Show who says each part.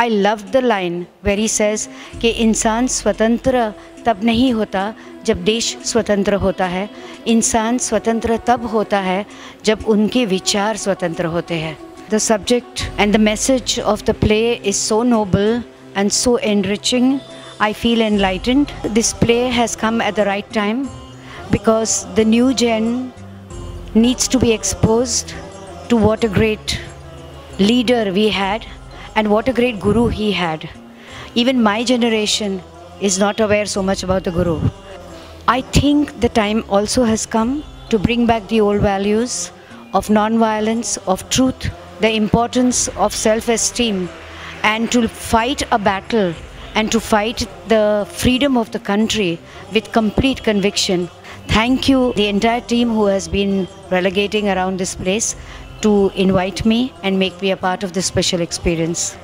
Speaker 1: I love the line very says कि इंसान स्वतंत्र तब नहीं होता जब देश स्वतंत्र होता है। इंसान स्वतंत्र तब होता है जब उनके विचार स्वतंत्र होते हैं। The subject and the message of the play is so noble and so enriching I feel enlightened this play has come at the right time because the new gen needs to be exposed to what a great leader we had. And what a great guru he had. Even my generation is not aware so much about the guru. I think the time also has come to bring back the old values of non-violence, of truth, the importance of self-esteem and to fight a battle and to fight the freedom of the country with complete conviction. Thank you, the entire team who has been relegating around this place to invite me and make me a part of this special experience.